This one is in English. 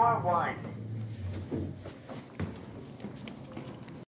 R1.